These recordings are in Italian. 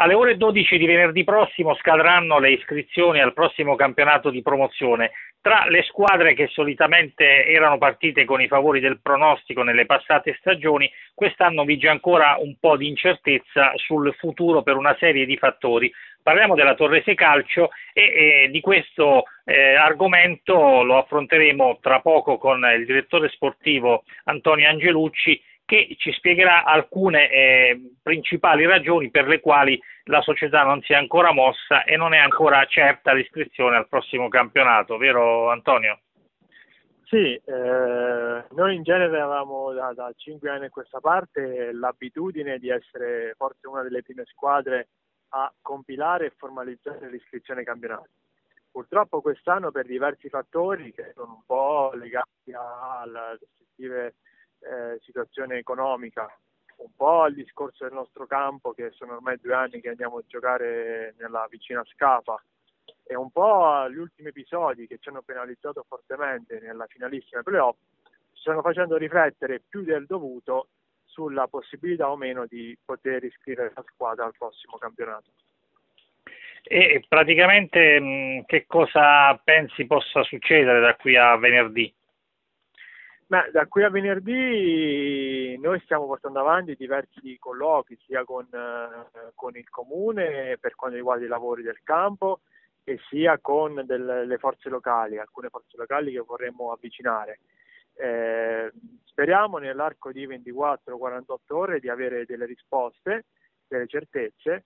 Alle ore 12 di venerdì prossimo scadranno le iscrizioni al prossimo campionato di promozione. Tra le squadre che solitamente erano partite con i favori del pronostico nelle passate stagioni, quest'anno vige ancora un po' di incertezza sul futuro per una serie di fattori. Parliamo della Torrese Calcio e, e di questo eh, argomento lo affronteremo tra poco con il direttore sportivo Antonio Angelucci che ci spiegherà alcune eh, principali ragioni per le quali la società non si è ancora mossa e non è ancora certa l'iscrizione al prossimo campionato, vero Antonio? Sì, eh, noi in genere avevamo da, da 5 anni a questa parte l'abitudine di essere forse una delle prime squadre a compilare e formalizzare l'iscrizione ai campionati. Purtroppo quest'anno per diversi fattori che sono un po' legati alle rispettive eh, situazione economica, un po' al discorso del nostro campo, che sono ormai due anni che andiamo a giocare nella vicina Scapa, e un po' agli ultimi episodi che ci hanno penalizzato fortemente nella finalissima playoff, ci stanno facendo riflettere più del dovuto sulla possibilità o meno di poter iscrivere la squadra al prossimo campionato. E praticamente che cosa pensi possa succedere da qui a venerdì? Beh, da qui a venerdì noi stiamo portando avanti diversi colloqui sia con, eh, con il comune per quanto riguarda i lavori del campo e sia con delle forze locali, alcune forze locali che vorremmo avvicinare. Eh, speriamo nell'arco di 24-48 ore di avere delle risposte, delle certezze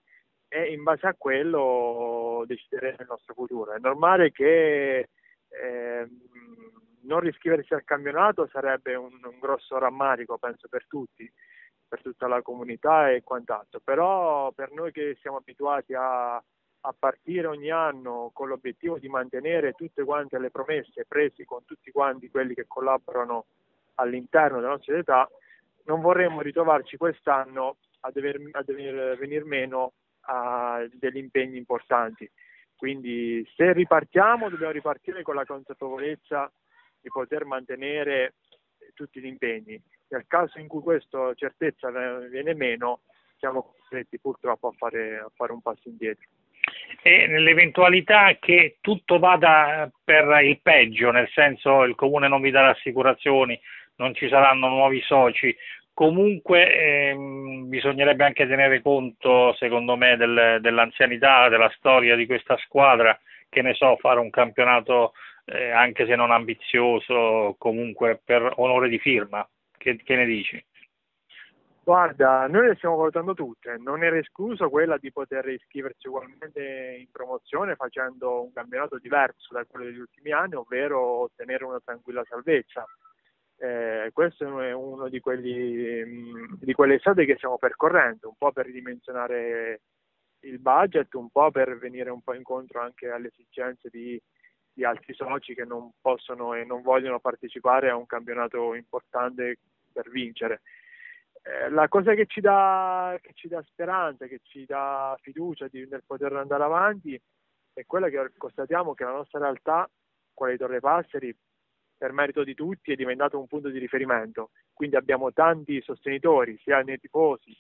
e in base a quello decideremo il nostro futuro. È normale che eh, non riscriversi al campionato sarebbe un, un grosso rammarico, penso, per tutti, per tutta la comunità e quant'altro, però per noi che siamo abituati a, a partire ogni anno con l'obiettivo di mantenere tutte quante le promesse prese con tutti quanti quelli che collaborano all'interno della nostra società, non vorremmo ritrovarci quest'anno a dover, a dover venire meno a degli impegni importanti. Quindi se ripartiamo dobbiamo ripartire con la consapevolezza di poter mantenere tutti gli impegni. Nel caso in cui questa certezza viene meno, siamo costretti purtroppo a fare, a fare un passo indietro. E nell'eventualità che tutto vada per il peggio, nel senso il comune non vi darà assicurazioni, non ci saranno nuovi soci, comunque ehm, bisognerebbe anche tenere conto, secondo me, del, dell'anzianità, della storia di questa squadra, che ne so, fare un campionato eh, anche se non ambizioso, comunque per onore di firma. Che, che ne dici? Guarda, noi le stiamo valutando tutte, non era escluso quella di poter iscriversi ugualmente in promozione facendo un campionato diverso da quello degli ultimi anni, ovvero ottenere una tranquilla salvezza. Eh, questo è uno di, quelli, di quelle strade che stiamo percorrendo, un po' per ridimensionare il budget, un po' per venire un po' incontro anche alle esigenze di di altri soci che non possono e non vogliono partecipare a un campionato importante per vincere. Eh, la cosa che ci, dà, che ci dà speranza, che ci dà fiducia di, nel poter andare avanti è quella che constatiamo che la nostra realtà, quella di Torre Passeri, per merito di tutti è diventata un punto di riferimento. Quindi abbiamo tanti sostenitori, sia nei tifosi,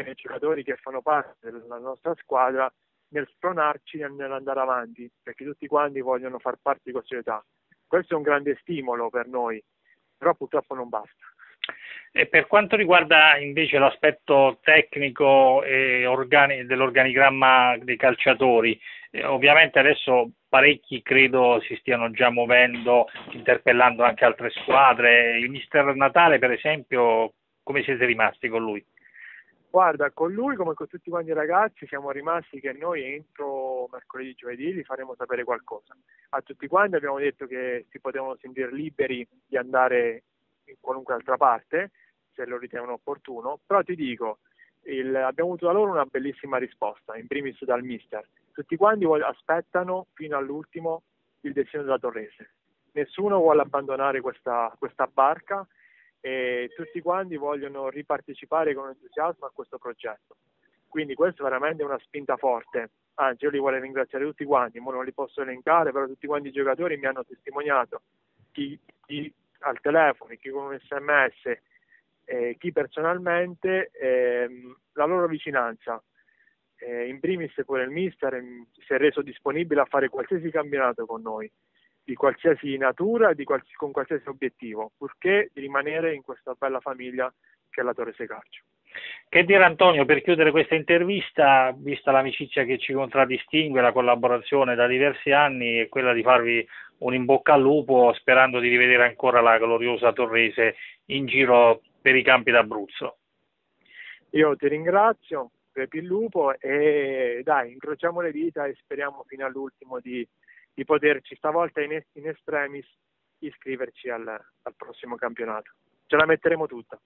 nei giocatori che fanno parte della nostra squadra, nel spronarci nell'andare avanti, perché tutti quanti vogliono far parte di questa società. Questo è un grande stimolo per noi, però purtroppo non basta. E per quanto riguarda invece l'aspetto tecnico e organi- dell'organigramma dei calciatori, eh, ovviamente adesso parecchi credo si stiano già muovendo, interpellando anche altre squadre. Il mister Natale, per esempio, come siete rimasti con lui? Guarda, con lui come con tutti quanti i ragazzi siamo rimasti che noi entro mercoledì giovedì gli faremo sapere qualcosa. A tutti quanti abbiamo detto che si potevano sentire liberi di andare in qualunque altra parte, se lo ritengono opportuno, però ti dico, il, abbiamo avuto da loro una bellissima risposta, in primis dal mister. Tutti quanti aspettano fino all'ultimo il destino della Torrese. Nessuno vuole abbandonare questa, questa barca e tutti quanti vogliono ripartecipare con entusiasmo a questo progetto. Quindi questo è veramente una spinta forte. Anzi, io li vorrei ringraziare tutti quanti, ora non li posso elencare, però tutti quanti i giocatori mi hanno testimoniato, chi, chi al telefono, chi con un sms, eh, chi personalmente, ehm, la loro vicinanza. Eh, in primis pure il mister si è reso disponibile a fare qualsiasi campionato con noi, di qualsiasi natura, di quals- con qualsiasi obiettivo, purché di rimanere in questa bella famiglia che è la Torrese Calcio. Che dire Antonio, per chiudere questa intervista, vista l'amicizia che ci contraddistingue, la collaborazione da diversi anni, è quella di farvi un in bocca al lupo sperando di rivedere ancora la gloriosa Torrese in giro per i campi d'Abruzzo. Io ti ringrazio, Pepi il lupo e dai, incrociamo le dita e speriamo fino all'ultimo di, di poterci stavolta in, in extremis iscriverci al, al prossimo campionato. Ce la metteremo tutta.